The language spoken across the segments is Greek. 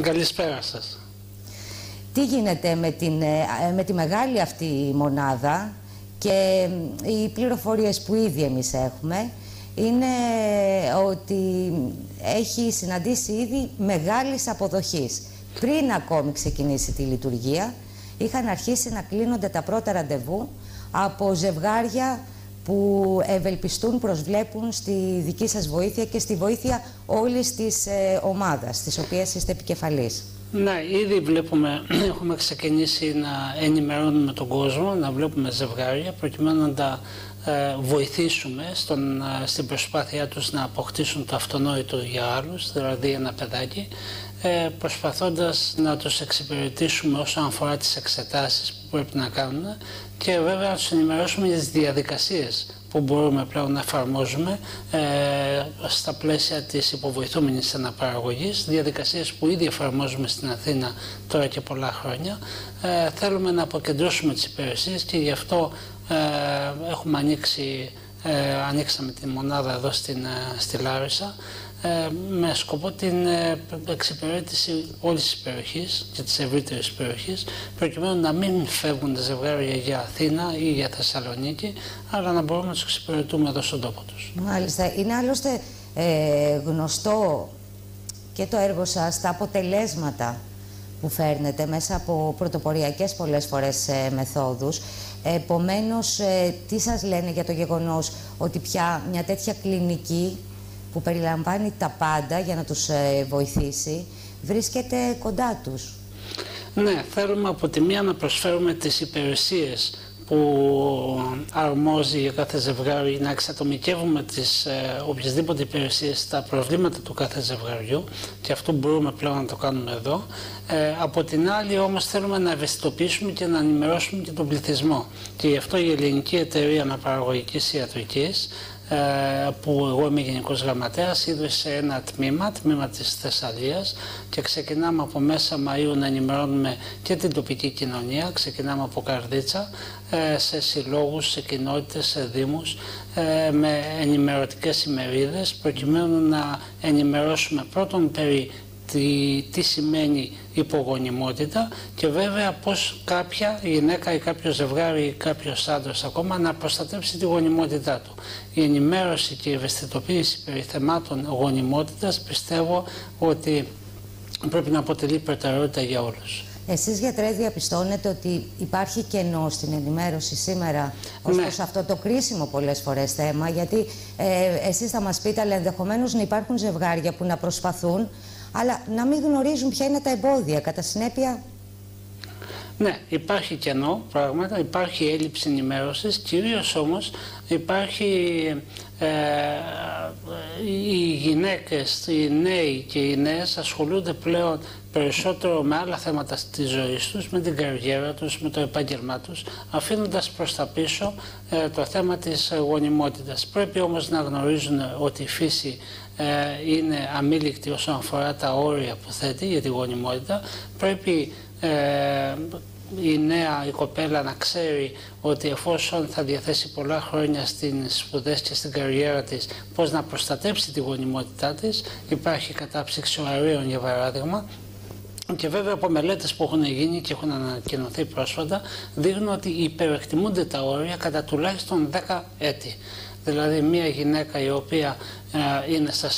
Καλησπέρα σας. Τι γίνεται με, την, ε, με τη μεγάλη αυτή μονάδα και οι πληροφορίες που ήδη εμείς έχουμε είναι ότι έχει συναντήσει ήδη μεγάλης αποδοχής. Πριν ακόμη ξεκινήσει τη λειτουργία, είχαν αρχίσει να κλείνονται τα πρώτα ραντεβού από ζευγάρια που ευελπιστούν, προσβλέπουν στη δική σας βοήθεια και στη βοήθεια όλης της ε, ομάδας, της οποίας είστε επικεφαλής. Ναι, ήδη βλέπουμε, έχουμε ξεκινήσει να ενημερώνουμε τον κόσμο, να βλέπουμε ζευγάρια προκειμένου να τα ε, βοηθήσουμε στον, ε, στην προσπάθειά τους να αποκτήσουν το αυτονόητο για άλλους, δηλαδή ένα παιδάκι, ε, προσπαθώντας να τους εξυπηρετήσουμε όσον αφορά τις εξετάσεις που πρέπει να κάνουν και βέβαια να τους ενημερώσουμε για τις διαδικασίες που μπορούμε πλέον να εφαρμόζουμε ε, στα πλαίσια της υποβοηθούμενης αναπαραγωγής, διαδικασίες που ήδη εφαρμόζουμε στην Αθήνα τώρα και πολλά χρόνια. Ε, θέλουμε να αποκεντρώσουμε τις υπηρεσίες και γι' αυτό ε, έχουμε ανοίξει, ε, ανοίξαμε τη μονάδα εδώ στην, ε, στη Λάρισα ε, με σκοπό την ε, εξυπηρέτηση όλης της περιοχής και της ευρύτερης περιοχής προκειμένου να μην φεύγουν τα ζευγάρια για Αθήνα ή για Θεσσαλονίκη αλλά να μπορούμε να τους εξυπηρετούμε εδώ στον τόπο τους. Μάλιστα. Είναι άλλωστε ε, γνωστό και το έργο σας, τα αποτελέσματα που φέρνετε μέσα από πρωτοποριακές πολλές φορές ε, μεθόδους. Επομένως, τι σας λένε για το γεγονός ότι πια μια τέτοια κλινική που περιλαμβάνει τα πάντα για να τους ε, βοηθήσει, βρίσκεται κοντά τους. Ναι, θέλουμε από τη μία να προσφέρουμε τις υπηρεσίες που αρμόζει για κάθε ζευγάρι να εξατομικεύουμε τις ε, οποιασδήποτε υπηρεσίες στα προβλήματα του κάθε ζευγαριού και αυτό μπορούμε πλέον να το κάνουμε εδώ. Ε, από την άλλη όμως θέλουμε να ευαισθητοποιήσουμε και να ενημερώσουμε και τον πληθυσμό και γι' αυτό η Ελληνική Εταιρεία Αναπαραγωγικής Ιατρικής ε, που εγώ είμαι Γενικός Γραμματέας, ίδρυσε ένα τμήμα, τμήμα της Θεσσαλίας και ξεκινάμε από μέσα Μαΐου να ενημερώνουμε και την τοπική κοινωνία, ξεκινάμε από Καρδίτσα, ε, σε συλλόγους, σε κοινότητες, σε δήμους, ε, με ενημερωτικές ημερίδες, προκειμένου να ενημερώσουμε πρώτον περί τι, τι σημαίνει υπογονιμότητα και βέβαια πώς κάποια γυναίκα ή κάποιο ζευγάρι ή κάποιος άντρας ακόμα να προστατεύσει τη γονιμότητά του. Η ενημέρωση και η ευαισθητοποίηση περί θεμάτων γονιμότητας πιστεύω ότι πρέπει να αποτελεί προτεραιότητα για όλους. Εσείς γιατρές διαπιστώνετε ότι υπάρχει κενό στην ενημέρωση σήμερα ως ναι. προς αυτό το κρίσιμο πολλές φορές θέμα γιατί ε, εσείς θα μας πείτε αλλά ενδεχομένως να υπάρχουν ζευγάρια που να προσπαθούν αλλά να μην γνωρίζουν ποια είναι τα εμπόδια. Κατά συνέπεια. Ναι, υπάρχει κενό πράγματα, υπάρχει έλλειψη ενημέρωσης, κυρίως όμως υπάρχει ε, οι γυναίκες, οι νέοι και οι νέες ασχολούνται πλέον περισσότερο με άλλα θέματα της ζωής τους, με την καριέρα τους, με το επάγγελμά τους, αφήνοντας προς τα πίσω ε, το θέμα της γονιμότητας. Πρέπει όμως να γνωρίζουν ότι η φύση ε, είναι αμήλικτη όσον αφορά τα όρια που θέτει για τη γονιμότητα. Πρέπει ε, η νέα η κοπέλα να ξέρει ότι εφόσον θα διαθέσει πολλά χρόνια στις σπουδές και στην καριέρα της πώς να προστατέψει τη γονιμότητά της υπάρχει κατάψυξη οαρίων για παράδειγμα και βέβαια από μελέτες που έχουν γίνει και έχουν ανακοινωθεί πρόσφατα δείχνουν ότι υπερεκτιμούνται τα όρια κατά τουλάχιστον 10 έτη. Δηλαδή μια γυναίκα η οποία ε, είναι στα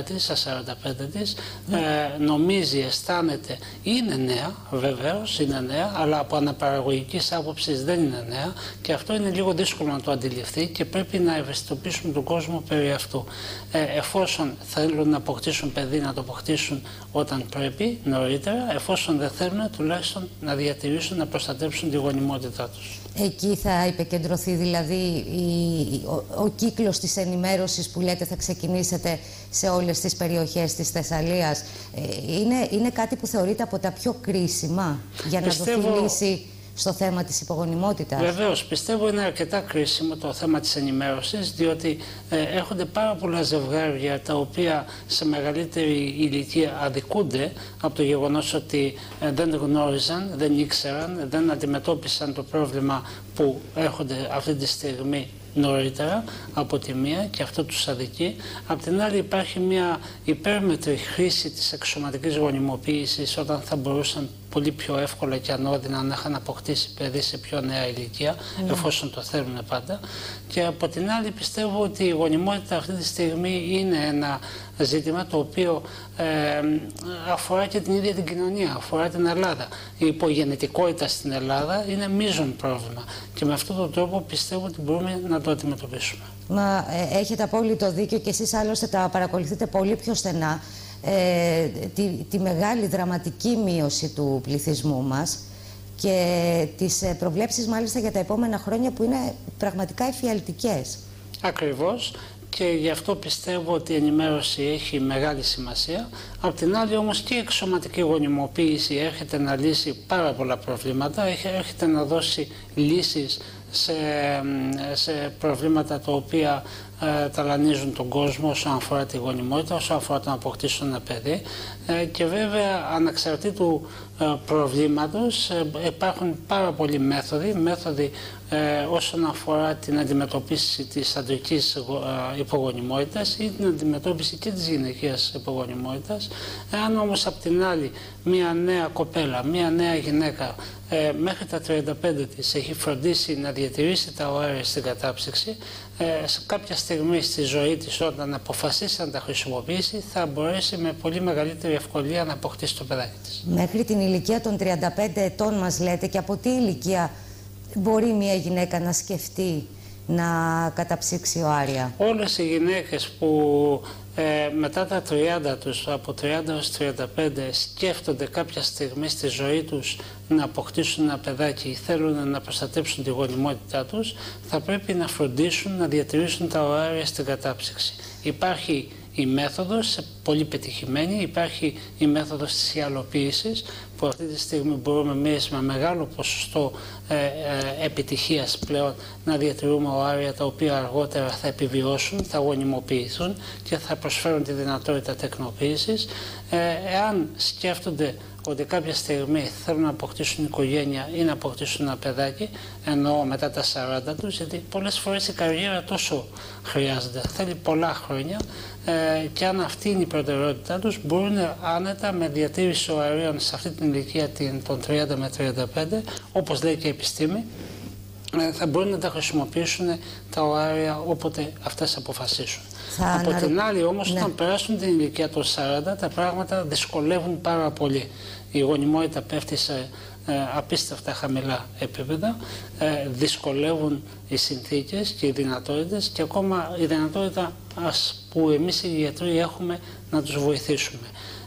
40 της, στα 45 της, ε, νομίζει, αισθάνεται, είναι νέα, βεβαίως είναι νέα, αλλά από αναπαραγωγικής άποψης δεν είναι νέα και αυτό είναι λίγο δύσκολο να το αντιληφθεί και πρέπει να ευαισθητοποιήσουμε τον κόσμο περί αυτού. Ε, εφόσον θέλουν να αποκτήσουν παιδί, να το αποκτήσουν όταν πρέπει, νωρίτερα, εφόσον δεν θέλουν, τουλάχιστον να διατηρήσουν, να προστατεύσουν τη γονιμότητά τους. Εκεί θα επικεντρωθεί δηλαδή η, ο, ο κύκλος της ενημέρωσης που λέτε θα ξεκινήσετε σε όλες τις περιοχές της Θεσσαλίας. Ε, είναι, είναι κάτι που θεωρείται από τα πιο κρίσιμα για να Πιστεύω... δοθεί λύση στο θέμα της υπογονιμότητας. Βεβαίως, πιστεύω είναι αρκετά κρίσιμο το θέμα της ενημέρωσης, διότι ε, έρχονται πάρα πολλά ζευγάρια τα οποία σε μεγαλύτερη ηλικία αδικούνται από το γεγονός ότι ε, δεν γνώριζαν, δεν ήξεραν, δεν αντιμετώπισαν το πρόβλημα που έρχονται αυτή τη στιγμή νωρίτερα από τη μία και αυτό τους αδικεί. Απ' την άλλη υπάρχει μια υπέρμετρη χρήση της εξωματικής γονιμοποίησης όταν θα μπορούσαν πολύ πιο εύκολα και ανώδυνα να είχαν αποκτήσει παιδί σε πιο νέα ηλικία, ναι. εφόσον το θέλουν πάντα. Και από την άλλη πιστεύω ότι η γονιμότητα αυτή τη στιγμή είναι ένα ζήτημα το οποίο ε, αφορά και την ίδια την κοινωνία, αφορά την Ελλάδα. Η υπογεννητικότητα στην Ελλάδα είναι μείζον πρόβλημα και με αυτόν τον τρόπο πιστεύω ότι μπορούμε να το αντιμετωπίσουμε. Μα ε, έχετε απόλυτο δίκιο και εσείς άλλωστε τα παρακολουθείτε πολύ πιο στενά ε, τη, τη μεγάλη δραματική μείωση του πληθυσμού μας και τις ε, προβλέψεις μάλιστα για τα επόμενα χρόνια που είναι πραγματικά εφιαλτικές. Ακριβώς και γι' αυτό πιστεύω ότι η ενημέρωση έχει μεγάλη σημασία. Απ' την άλλη όμως και η εξωματική γονιμοποίηση έρχεται να λύσει πάρα πολλά προβλήματα, έρχεται να δώσει λύσεις σε, σε προβλήματα τα οποία ε, ταλανίζουν τον κόσμο όσον αφορά τη γονιμότητα, όσον αφορά το να αποκτήσουν ένα παιδί. Ε, και βέβαια ανεξαρτήτου ε, προβλήματος ε, υπάρχουν πάρα πολλοί μέθοδοι, μέθοδοι ε, όσον αφορά την αντιμετωπίση της αντρικής ε, υπογονιμότητας ή την αντιμετώπιση και της γυναικείας υπογονιμότητας. Εάν όμως απ' την άλλη μια νέα κοπέλα, μια νέα γυναίκα ε, μέχρι τα 35 της έχει φροντίσει να διατηρήσει τα οάρια στην κατάψυξη, ε, σε κάποια στιγμή στη ζωή της όταν αποφασίσει να τα χρησιμοποιήσει θα μπορέσει με πολύ μεγαλύτερη ευκολία να αποκτήσει το παιδάκι της. Μέχρι την ηλικία των 35 ετών μας λέτε και από τι ηλικία μπορεί μια γυναίκα να σκεφτεί να καταψύξει οάρια. Όλες οι γυναίκες που ε, μετά τα 30 τους, από 30 έως 35, σκέφτονται κάποια στιγμή στη ζωή τους να αποκτήσουν ένα παιδάκι ή θέλουν να προστατέψουν τη γονιμότητά τους, θα πρέπει να φροντίσουν να διατηρήσουν τα οάρια στην κατάψυξη. Υπάρχει η μέθοδος, πολύ πετυχημένη, υπάρχει η μέθοδος της ιαλοποίησης που αυτή τη στιγμή μπορούμε εμείς με μεγάλο ποσοστό ε, ε, επιτυχίας πλέον να διατηρούμε οάρια τα οποία αργότερα θα επιβιώσουν, θα γονιμοποιηθούν και θα προσφέρουν τη δυνατότητα τεκνοποίησης. Ε, εάν σκέφτονται ότι κάποια στιγμή θέλουν να αποκτήσουν οικογένεια ή να αποκτήσουν ένα παιδάκι, ενώ μετά τα 40 τους, γιατί πολλές φορές η καριέρα τόσο χρειάζεται, θέλει πολλά χρόνια ε, και αν αυτή είναι η προτεραιότητά τους, μπορούν άνετα με διατήρηση οαρίων σε αυτή την ηλικία των 30 με 35, όπως λέει και η επιστήμη, ε, θα μπορούν να τα χρησιμοποιήσουν τα οάρια όποτε αυτές αποφασίσουν. Από την άλλη όμως, ναι. όταν περάσουν την ηλικία των 40, τα πράγματα δυσκολεύουν πάρα πολύ η γονιμότητα πέφτει σε ε, απίστευτα χαμηλά επίπεδα, ε, δυσκολεύουν οι συνθήκες και οι δυνατότητες και ακόμα η δυνατότητα ας, που εμείς οι γιατροί έχουμε να τους βοηθήσουμε.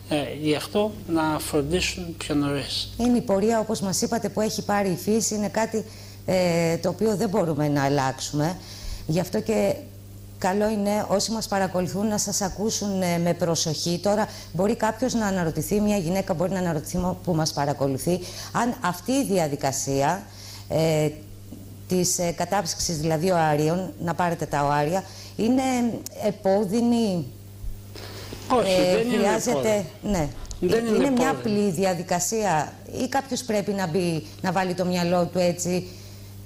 Ε, γι' αυτό να φροντίσουν πιο νωρίς. Είναι η πορεία όπως μας είπατε που έχει πάρει η φύση, είναι κάτι ε, το οποίο δεν μπορούμε να αλλάξουμε. Γι' αυτό και καλό είναι όσοι μας παρακολουθούν να σας ακούσουν ε, με προσοχή. Τώρα μπορεί κάποιος να αναρωτηθεί, μια γυναίκα μπορεί να αναρωτηθεί που μας παρακολουθεί, αν αυτή η διαδικασία ε, της ε, κατάψυξης δηλαδή οαρίων, να πάρετε τα οάρια, είναι επώδυνη. Όχι, ε, δεν χρειάζεται, είναι Ναι. Δεν είναι, είναι μια απλή διαδικασία ή κάποιος πρέπει να, μπει, να βάλει το μυαλό του έτσι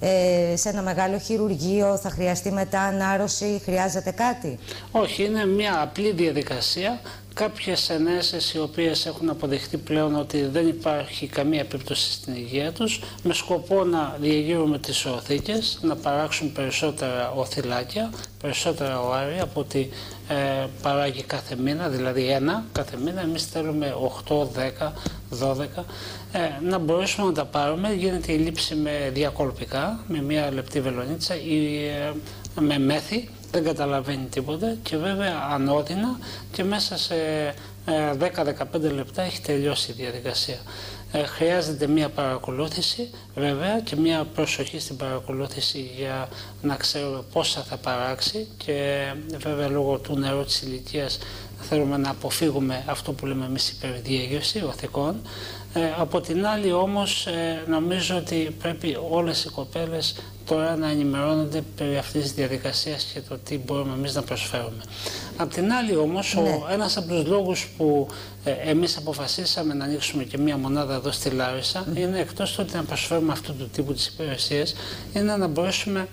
ε, σε ένα μεγάλο χειρουργείο, θα χρειαστεί μετά ανάρρωση, χρειάζεται κάτι; Όχι, είναι μια απλή διαδικασία. Κάποιες ενέσεις οι οποίες έχουν αποδειχτεί πλέον ότι δεν υπάρχει καμία επίπτωση στην υγεία τους με σκοπό να διαγείρουμε τις οθήκες, να παράξουν περισσότερα οθυλάκια, περισσότερα οάρια από ό,τι ε, παράγει κάθε μήνα, δηλαδή ένα κάθε μήνα, εμείς θέλουμε 8, 10, 12, ε, να μπορέσουμε να τα πάρουμε. Γίνεται η λήψη με διακολπικά, με μια λεπτή βελονίτσα ή ε, με μέθη, δεν καταλαβαίνει τίποτα και βέβαια ανώδυνα και μέσα σε 10-15 ε, λεπτά έχει τελειώσει η διαδικασία. Ε, χρειάζεται μία παρακολούθηση βέβαια και μία προσοχή στην παρακολούθηση για να ξέρουμε πόσα θα παράξει και βέβαια λόγω του νερού της ηλικίας θέλουμε να αποφύγουμε αυτό που λέμε εμείς υπερδιέγευση οθικών. Ε, από την άλλη όμως ε, νομίζω ότι πρέπει όλες οι κοπέλες τώρα να ενημερώνονται περί αυτής της διαδικασίας και το τι μπορούμε εμείς να προσφέρουμε. Απ' την άλλη όμως, ναι. ο, ένας από τους λόγους που ε, εμείς αποφασίσαμε να ανοίξουμε και μία μονάδα εδώ στη Λάρισα είναι εκτός του ότι να προσφέρουμε αυτού του τύπου της υπηρεσίας, είναι να μπορέσουμε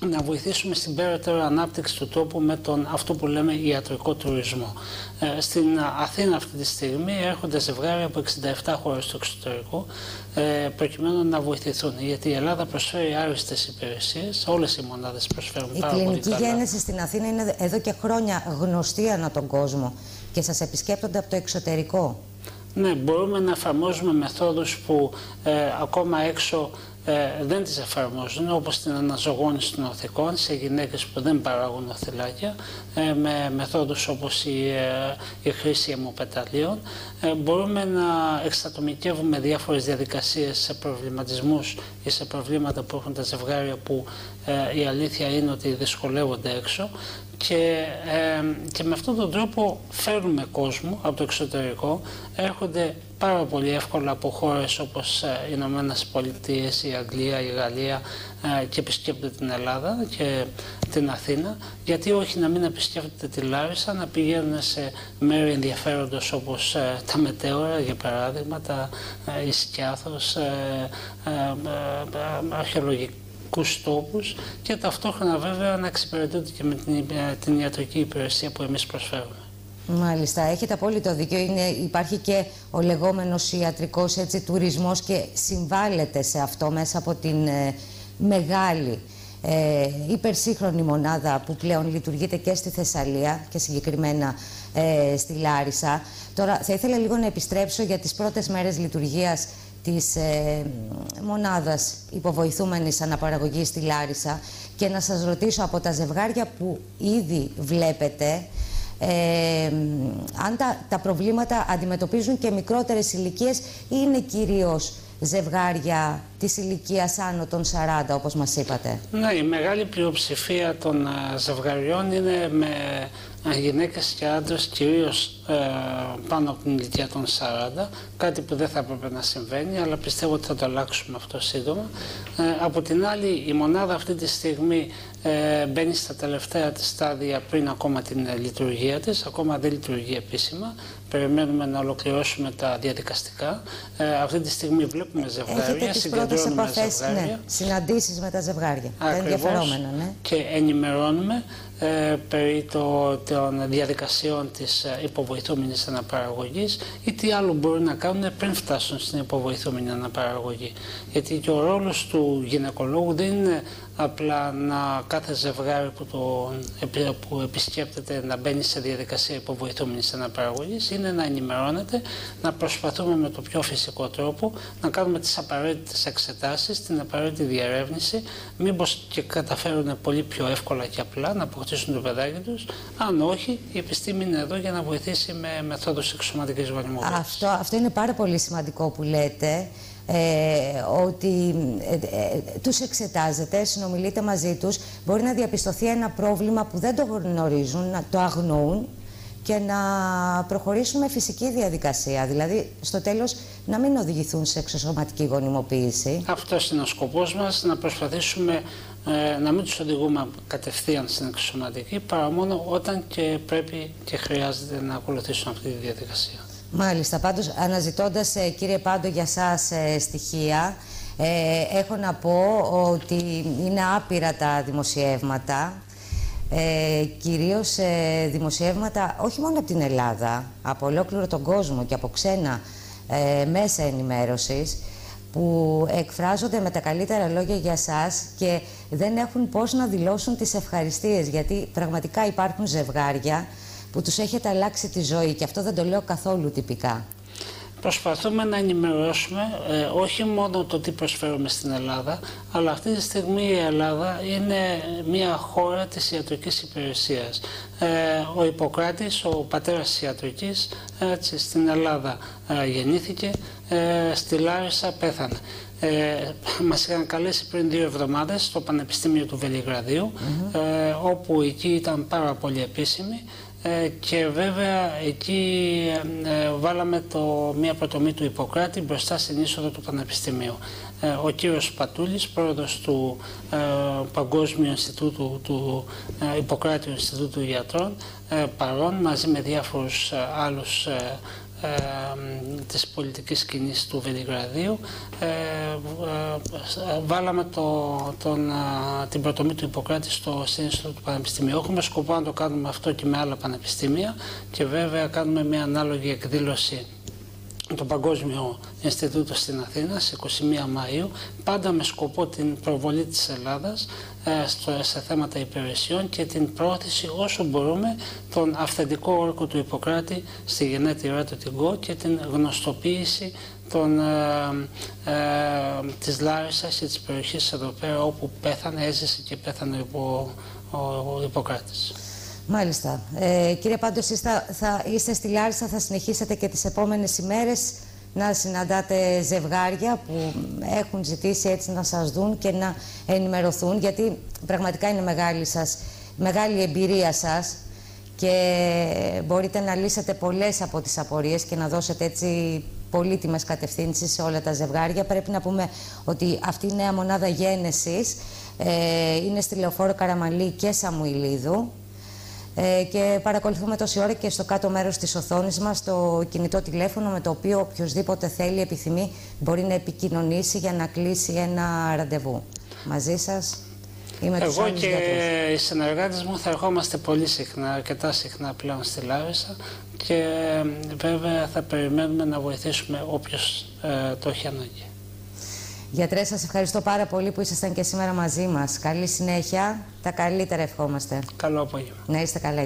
να βοηθήσουμε στην περαιτέρω ανάπτυξη του τόπου με τον αυτό που λέμε ιατρικό τουρισμό. Ε, στην Αθήνα αυτή τη στιγμή έρχονται ζευγάρια από 67 χώρες του εξωτερικού ε, προκειμένου να βοηθηθούν. Γιατί η Ελλάδα προσφέρει άριστες υπηρεσίες, όλες οι μονάδες προσφέρουν η πάρα πολύ καλά. Η κλινική γέννηση στην Αθήνα είναι εδώ και χρόνια γνωστή ανά τον κόσμο και σας επισκέπτονται από το εξωτερικό. Ναι, μπορούμε να εφαρμόζουμε μεθόδους που ε, ακόμα έξω ε, δεν τις εφαρμόζουν όπως την αναζωγόνηση των οθικών σε γυναίκες που δεν παράγουν οθυλάκια ε, με μεθόδους όπως η, ε, η χρήση αιμοπεταλίων. Ε, μπορούμε να εξατομικεύουμε διάφορες διαδικασίες σε προβληματισμούς ή σε προβλήματα που έχουν τα ζευγάρια που ε, η αλήθεια είναι ότι δυσκολεύονται έξω και, και με αυτόν τον τρόπο φέρνουμε κόσμο από το εξωτερικό, έρχονται πάρα πολύ εύκολα από χώρες όπως ε, οι Ηνωμένες Πολιτείες, η Αγγλία, η Γαλλία ε, και επισκέπτονται την Ελλάδα και την Αθήνα, γιατί όχι να μην επισκέπτονται τη Λάρισα, να πηγαίνουν σε μέρη ενδιαφέροντος όπως ε, τα μετέωρα, για παράδειγμα, τα Ισκιάθος, αρχαιολογικά τόπους και ταυτόχρονα βέβαια να εξυπηρετούνται και με την, την ιατρική υπηρεσία που εμείς προσφέρουμε. Μάλιστα, έχετε απόλυτο δίκιο. Είναι, υπάρχει και ο λεγόμενος ιατρικός έτσι, τουρισμός και συμβάλλεται σε αυτό μέσα από την ε, μεγάλη ε, υπερσύγχρονη μονάδα που πλέον λειτουργείται και στη Θεσσαλία και συγκεκριμένα ε, στη Λάρισα. Τώρα θα ήθελα λίγο να επιστρέψω για τις πρώτες μέρες λειτουργίας της ε, μονάδας υποβοηθούμενης αναπαραγωγής στη Λάρισα και να σας ρωτήσω από τα ζευγάρια που ήδη βλέπετε ε, αν τα, τα προβλήματα αντιμετωπίζουν και μικρότερες ηλικίες ή είναι κυρίως ζευγάρια της ηλικίας άνω των 40 όπως μας είπατε; Ναι, η μεγάλη πλειοψηφία των ζευγαριών είναι με γυναίκες και άντρες κυρίως ε, πάνω από την ηλικία των 40, κάτι που δεν θα έπρεπε να συμβαίνει, αλλά πιστεύω ότι θα το αλλάξουμε αυτό σύντομα. Ε, από την άλλη, η μονάδα αυτή τη στιγμή ε, μπαίνει στα τελευταία της στάδια πριν ακόμα την λειτουργία της, ακόμα δεν λειτουργεί επίσημα. Περιμένουμε να ολοκληρώσουμε τα διαδικαστικά. Ε, αυτή τη στιγμή βλέπουμε ζευγάρια, Έχετε συγκεντρώνουμε επαφές, ζευγάρια. Ναι, συναντήσεις με τα ζευγάρια, Ακριβώς, τα ενδιαφερόμενα. Ναι. Και ενημερώνουμε ε, περί το, των διαδικασιών της ε, υποβοηθούμενης αναπαραγωγής ή τι άλλο μπορούν να κάνουν πριν φτάσουν στην υποβοηθούμενη αναπαραγωγή. Γιατί και ο ρόλος του γυναικολόγου δεν είναι απλά να κάθε ζευγάρι που, το, που επισκέπτεται να μπαίνει σε διαδικασία υποβοηθούμενης αναπαραγωγής είναι να ενημερώνεται, να προσπαθούμε με το πιο φυσικό τρόπο να κάνουμε τις απαραίτητες εξετάσεις, την απαραίτητη διερεύνηση, μήπως και καταφέρουν πολύ πιο εύκολα και απλά να αποκτήσουν το παιδάκι τους, αν όχι η επιστήμη είναι εδώ για να βοηθήσει με μεθόδους εξωματικής γονιμοποίησης. Αυτό, αυτό είναι πάρα πολύ σημαντικό που λέτε ε, ότι ε, ε, τους εξετάζετε, συνομιλείτε μαζί τους, μπορεί να διαπιστωθεί ένα πρόβλημα που δεν το γνωρίζουν, να το αγνοούν και να προχωρήσουν με φυσική διαδικασία. Δηλαδή, στο τέλος, να μην οδηγηθούν σε εξωσωματική γονιμοποίηση. Αυτός είναι ο σκοπός μας, να προσπαθήσουμε ε, να μην τους οδηγούμε κατευθείαν στην εξωσωματική, παρά μόνο όταν και πρέπει και χρειάζεται να ακολουθήσουν αυτή τη διαδικασία. Μάλιστα, πάντως αναζητώντας ε, κύριε Πάντο για σας ε, στοιχεία, ε, έχω να πω ότι είναι άπειρα τα δημοσιεύματα, ε, κυρίως ε, δημοσιεύματα όχι μόνο από την Ελλάδα, από ολόκληρο τον κόσμο και από ξένα μέσα ενημέρωσης, που εκφράζονται με τα καλύτερα λόγια για σας και δεν έχουν πώς να δηλώσουν τις ευχαριστίες, γιατί πραγματικά υπάρχουν ζευγάρια που τους έχετε αλλάξει τη ζωή και αυτό δεν το λέω καθόλου τυπικά. Προσπαθούμε να ενημερώσουμε ε, όχι μόνο το τι προσφέρουμε στην Ελλάδα, αλλά αυτή τη στιγμή η Ελλάδα είναι μια χώρα της ιατρικής υπηρεσίας. Ε, ο Ιπποκράτης, ο πατέρας της ιατρικής, έτσι, στην Ελλάδα ε, γεννήθηκε, ε, στη Λάρισα πέθανε. Ε, μας είχαν καλέσει πριν δύο εβδομάδες στο Πανεπιστήμιο του Βελιγραδίου, ε, όπου εκεί ήταν πάρα πολύ επίσημοι ε, και βέβαια εκεί ε, βάλαμε το, μια προτομή του Ιπποκράτη μπροστά στην είσοδο του Πανεπιστημίου. Ε, ο κύριος Πατούλης, πρόεδρος του Παγκόσμιου Ινστιτούτου, του Ιπποκράτιου Ινστιτούτου Γιατρών, παρόν μαζί με διάφορους άλλους ε, της πολιτικής σκηνής του Βελιγραδίου. Ε, ε, βάλαμε το, τον, την πρωτομή του Ιπποκράτη στο σύνιστρο του Πανεπιστημίου. Έχουμε σκοπό να το κάνουμε αυτό και με άλλα πανεπιστήμια και βέβαια κάνουμε μια ανάλογη εκδήλωση το Παγκόσμιο Ινστιτούτο στην Αθήνα στις 21 Μαΐου, πάντα με σκοπό την προβολή της Ελλάδας ε, σε θέματα υπηρεσιών και την πρόθεση όσο μπορούμε τον αυθεντικό όρκο του Ιπποκράτη στη γενέτειρά του την ΚΟ και την γνωστοποίηση των, ε, ε, της Λάρισας και της περιοχής εδώ πέρα όπου πέθανε, έζησε και πέθανε ο, ο, ο Ιπποκράτης. Μάλιστα. Ε, κύριε Πάντο, εσείς θα, θα είστε στη Λάρισα, θα συνεχίσετε και τις επόμενες ημέρες να συναντάτε ζευγάρια που έχουν ζητήσει έτσι να σας δουν και να ενημερωθούν, γιατί πραγματικά είναι μεγάλη, σας, μεγάλη εμπειρία σας και μπορείτε να λύσετε πολλές από τις απορίες και να δώσετε έτσι πολύτιμες κατευθύνσεις σε όλα τα ζευγάρια. Πρέπει να πούμε ότι αυτή η νέα μονάδα γένεσης ε, είναι στη Λεωφόρο Καραμαλή και Σαμουηλίδου. Ε, και παρακολουθούμε τόση ώρα και στο κάτω μέρος της οθόνης μας το κινητό τηλέφωνο με το οποίο οποιοδήποτε θέλει, επιθυμεί, μπορεί να επικοινωνήσει για να κλείσει ένα ραντεβού. Μαζί σας είμαι Εγώ και οι συνεργάτες μου θα ερχόμαστε πολύ συχνά, αρκετά συχνά πλέον στη Λάρισα και βέβαια θα περιμένουμε να βοηθήσουμε όποιος ε, το έχει ανάγκη. Γιατρέ, σας ευχαριστώ πάρα πολύ που ήσασταν και σήμερα μαζί μας. Καλή συνέχεια. Τα καλύτερα ευχόμαστε. Καλό απόγευμα. Να είστε καλά.